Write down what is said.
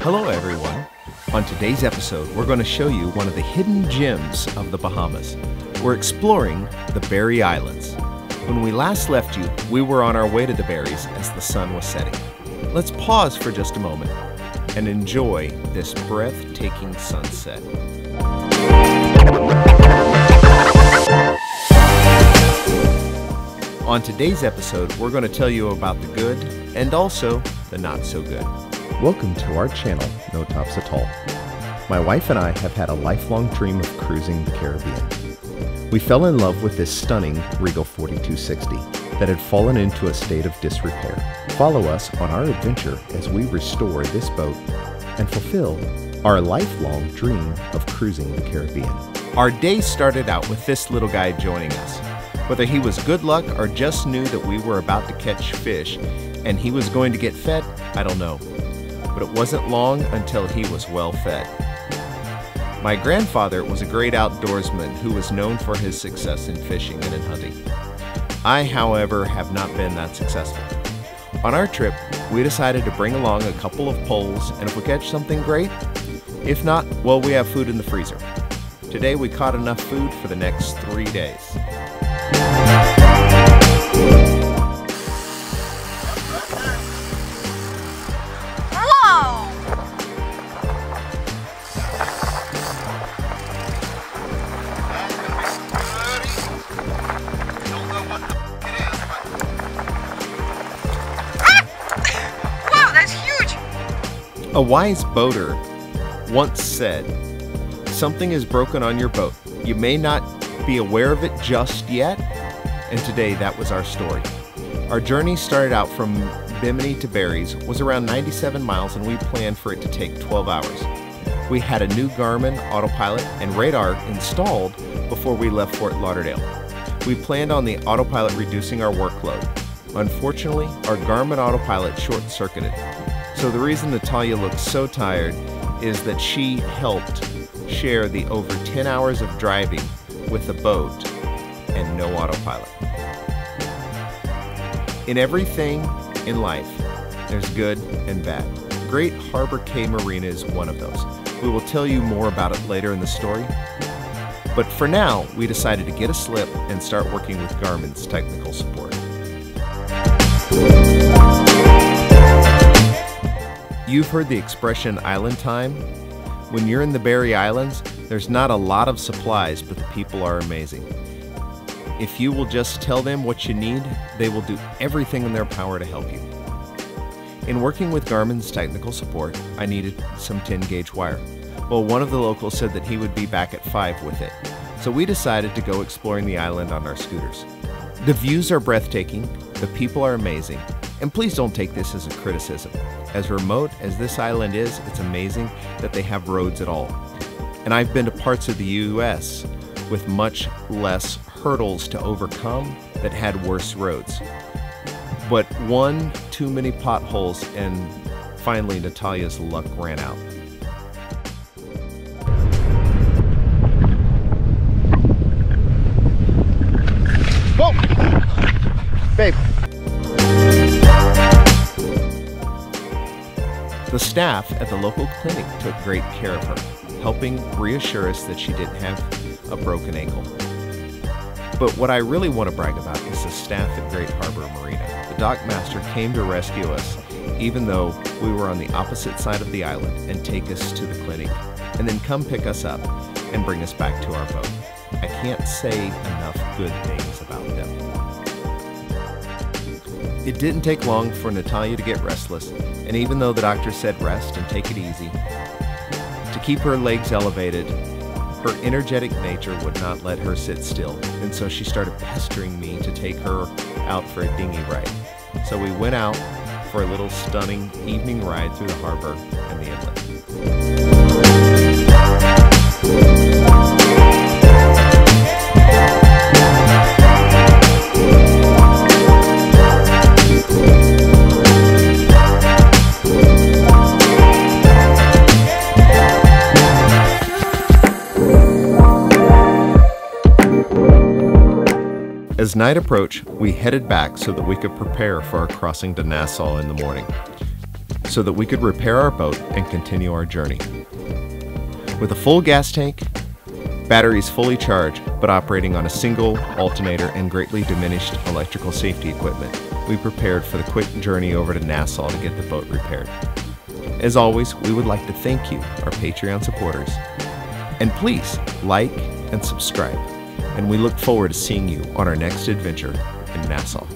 Hello, everyone. On today's episode, we're going to show you one of the hidden gems of the Bahamas. We're exploring the Berry Islands. When we last left you, we were on our way to the Berries as the sun was setting. Let's pause for just a moment and enjoy this breathtaking sunset. On today's episode, we're going to tell you about the good and also the not so good. Welcome to our channel, No Tops Atoll. My wife and I have had a lifelong dream of cruising the Caribbean. We fell in love with this stunning Regal 4260 that had fallen into a state of disrepair. Follow us on our adventure as we restore this boat and fulfill our lifelong dream of cruising the Caribbean. Our day started out with this little guy joining us. Whether he was good luck or just knew that we were about to catch fish and he was going to get fed, I don't know. But it wasn't long until he was well fed. My grandfather was a great outdoorsman who was known for his success in fishing and in hunting. I, however, have not been that successful. On our trip, we decided to bring along a couple of poles, and if we catch something great, if not, well, we have food in the freezer. Today we caught enough food for the next three days. A wise boater once said, Something is broken on your boat. You may not be aware of it just yet. And today that was our story. Our journey started out from Bimini to Berries, was around 97 miles, and we planned for it to take 12 hours. We had a new Garmin autopilot and radar installed before we left Fort Lauderdale. We planned on the autopilot reducing our workload. Unfortunately, our Garmin autopilot short circuited. So the reason Natalia looks so tired is that she helped share the over 10 hours of driving with a boat and no autopilot. In everything in life, there's good and bad. Great Harbor Cay Marina is one of those. We will tell you more about it later in the story. But for now, we decided to get a slip and start working with Garmin's technical support. You've heard the expression island time. When you're in the Berry Islands, there's not a lot of supplies, but the people are amazing. If you will just tell them what you need, they will do everything in their power to help you. In working with Garmin's technical support, I needed some 10 gauge wire. Well, one of the locals said that he would be back at 5 with it, so we decided to go exploring the island on our scooters. The views are breathtaking, the people are amazing, and please don't take this as a criticism. As remote as this island is, it's amazing that they have roads at all. And I've been to parts of the US with much less hurdles to overcome that had worse roads. But one too many potholes, and finally Natalia's luck ran out. Babe, The staff at the local clinic took great care of her, helping reassure us that she didn't have a broken ankle. But what I really want to brag about is the staff at Great Harbor Marina. The dock master came to rescue us, even though we were on the opposite side of the island, and take us to the clinic, and then come pick us up and bring us back to our boat. I can't say enough good things about them. It didn't take long for Natalia to get restless, and even though the doctor said rest and take it easy, to keep her legs elevated, her energetic nature would not let her sit still, and so she started pestering me to take her out for a dinghy ride. So we went out for a little stunning evening ride through the harbor and the inlet. As night approached, we headed back so that we could prepare for our crossing to Nassau in the morning. so that we could repair our boat and continue our journey. With a full gas tank, batteries fully charged but operating on a single alternator and greatly diminished electrical safety equipment, we prepared for the quick journey over to Nassau to get the boat repaired. As always, we would like to thank you, our Patreon supporters. And please like and subscribe. And we look forward to seeing you on our next adventure in Nassau.